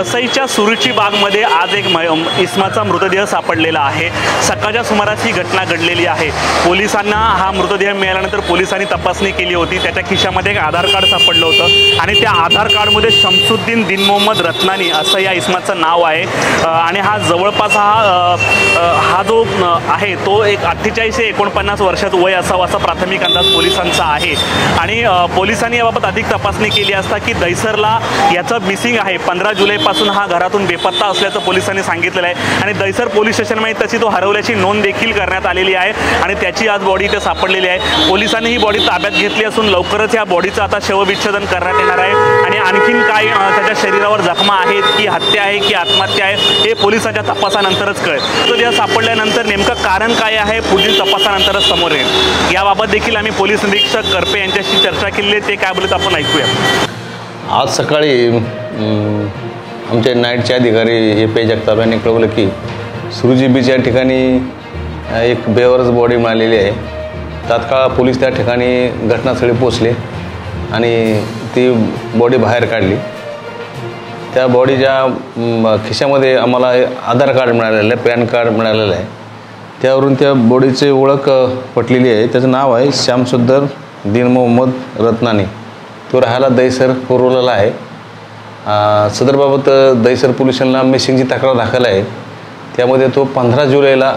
वसईच्या सुरुची बागमध्ये आज एक म- इसमाचा मृतदेह सापडलेला आहे. सकाळच्या सुमारास ही घटना घडलेली आहे. पोलिसांना हा मृतदेह मिळाल्यानंतर पोलिसांनी तपासणी केली होती. त्याच्या खिशामध्ये एक आधार कार्ड सापडलं होतं आणि त्या आधार कार्डमध्ये शमसुद्दीन दिन मोहम्मद रत्नानी असं या इस्माचं नाव आहे. आणि हा जवळपास हा हा जो आहे तो एक अठ्ठेचाळीस ते एकोणपन्नास वर्षात वय असावा असा प्राथमिक अंदाज पोलिसांचा आहे. आणि पोलिसांनी याबाबत अधिक तपासणी केली असता की दैसरला याचं मिसिंग आहे. पंधरा जुलै जुलैपासून हा घरातून बेपत्ता असल्याचं पोलिसांनी सांगितलेलं आहे. आणि दैसर पोलीस स्टेशनमध्ये तशी तो हरवल्याची नोंद देखील करण्यात आलेली आहे आणि त्याची आज बॉडी इथे सापडलेली आहे. पोलिसांनी ही बॉडी ताब्यात घेतली असून लवकरच या बॉडीचं आता शवविच्छेदन करण्यात येणार आहे. आणि आणखीन काय त्याच्या शरीरावर जखमा आहेत की हत्या आहे की आत्महत्या आहे हे पोलिसांच्या तपासानंतरच कळेल. तर त्या सापडल्यानंतर नेमकं कारण काय आहे पुढील तपासानंतरच समोर येईल. याबाबत देखील आम्ही पोलीस निरीक्षक करपे यांच्याशी चर्चा केली आहे. ते काय बोलत आपण ऐकूया. आज सकाळी आमचे नाईटचे अधिकारी हे पी जगताप यांनी कळवलं की सुरुजी बीच या ठिकाणी एक बेवरच बॉडी मिळालेली आहे. तात्काळ पोलीस त्या ठिकाणी घटनास्थळी पोचले आणि ती बॉडी बाहेर काढली. त्या बॉडीच्या खिशामध्ये आम्हाला आधार कार्ड मिळालेलं आहे पॅन कार्ड मिळालेलं आहे. त्यावरून त्या बॉडीची ओळख पटलेली आहे. त्याचं नाव आहे श्यामसुद्धर दिन मोहम्मद रत्नानी. तो राहायला दैसर पुरवलेला आहे. सदरबाबत अ, दैसर पोलिसांना मिसिंगची तक्रार दाखल आहे. त्यामध्ये तो पंधरा जुलैला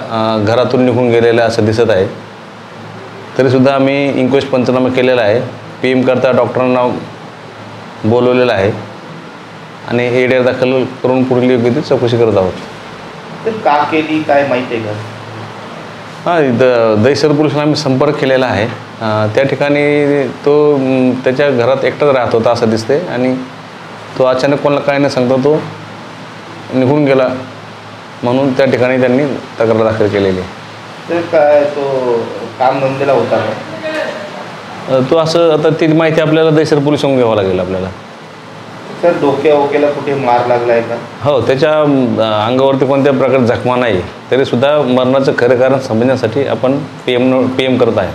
घरातून निघून गेलेला असं दिसत आहे. तरीसुद्धा आम्ही इन्क्वेस्ट पंचनामा केलेला आहे. पी एम करता डॉक्टरांना बोलवलेलं आहे. आणि एडीआर दाखल करून पुढील योग्य ती चौकशी करत आहोत. तर का केली काय माहिती आहे का? हां द दैसर पोलिसांना आम्ही संपर्क केलेला आहे. त्या ठिकाणी तो त्याच्या घरात एकटाच राहत होता असं दिसते आणि तो अचानक कोणाला काय न सांगता तो निघून गेला. म्हणून त्या ठिकाणी त्यांनी तक्रार दाखल केलेली आहे. तर काय तो काम धंद्याला होता का? तो असं आता ती माहिती आपल्याला दैसर पोलिसांकडून घ्यावं लागेल आपल्याला. तर डोक्या ओक्याला कुठे मार लागलाय का? हो त्याच्या अंगावरती कोणत्या प्रकारची जखमा नाही तरीसुद्धा मरणाचं खरं कारण समजण्यासाठी आपण पी एम पी एम करत आहे.